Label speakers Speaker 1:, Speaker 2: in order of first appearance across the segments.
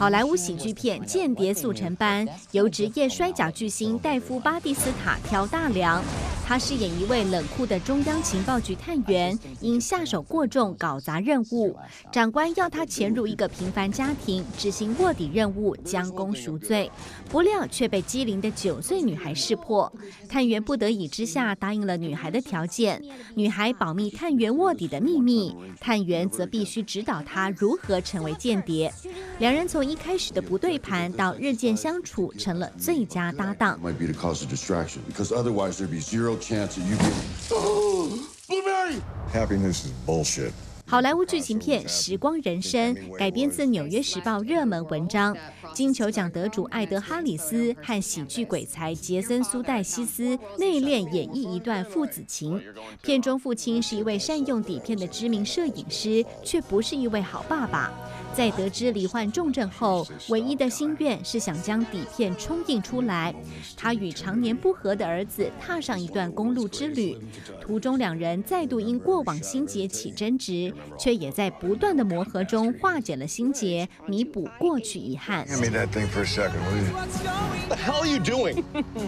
Speaker 1: 好莱坞喜剧片《间谍速成班》由职业摔角巨星戴夫·巴蒂斯塔挑大梁。他饰演一位冷酷的中央情报局探员，因下手过重搞砸任务，长官要他潜入一个平凡家庭执行卧底任务，将功赎罪，不料却被机灵的九岁女孩识破。探员不得已之下答应了女孩的条件，女孩保密探员卧底的秘密，探员则必须指导他如何成为间谍。两人从一开始的不对盘到日渐相处，成了最佳搭档。
Speaker 2: Happiness is bullshit.
Speaker 1: 好莱坞剧情片《时光人生》改编自《纽约时报》热门文章，金球奖得主艾德·哈里斯和喜剧鬼才杰森·苏戴西斯内敛演绎一段父子情。片中父亲是一位善用底片的知名摄影师，却不是一位好爸爸。在得知罹患重症后，唯一的心愿是想将底片冲印出来。他与常年不和的儿子踏上一段公路之旅，途中两人再度因过往心结起争执，却也在不断的磨合中化解了心结，弥补过去遗憾。
Speaker 2: Hand me that thing for a second, will you?
Speaker 3: What the hell are you doing?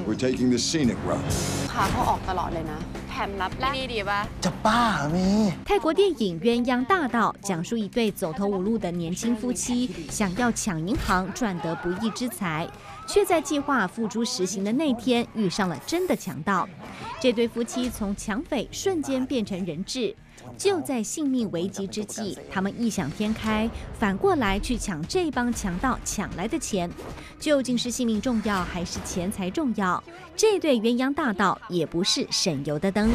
Speaker 2: We're taking the scenic route.
Speaker 4: ขาเขาออกตลอดเลยนะแถมรับแรกนี่ดีป่ะ
Speaker 2: จะบ้าเหรอมี
Speaker 1: 泰国电影《鸳鸯大道》讲述一对走投无路的年轻夫妻，想要抢银行赚得不义之财，却在计划付诸实行的那天遇上了真的强盗。这对夫妻从抢匪瞬间变成人质， 就在性命危急之际，他们异想天开，反过来去抢这帮强盗抢来的钱。究竟是性命重要还是钱财重要？这对鸳鸯大盗也不是省油的灯。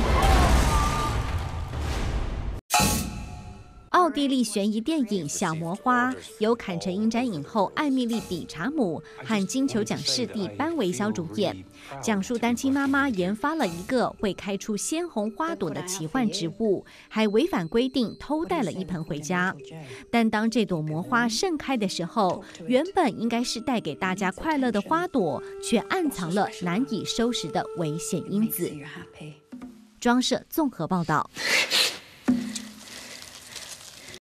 Speaker 1: 奥地利悬疑电影《小魔花》由坎城影展影后艾米丽·比查姆和金球奖视帝班维肖主演，讲述单亲妈妈研发了一个会开出鲜红花朵的奇幻植物，还违反规定偷带了一盆回家。但当这朵魔花盛开的时候，原本应该是带给大家快乐的花朵，却暗藏了难以收拾的危险因子。装设综合报道。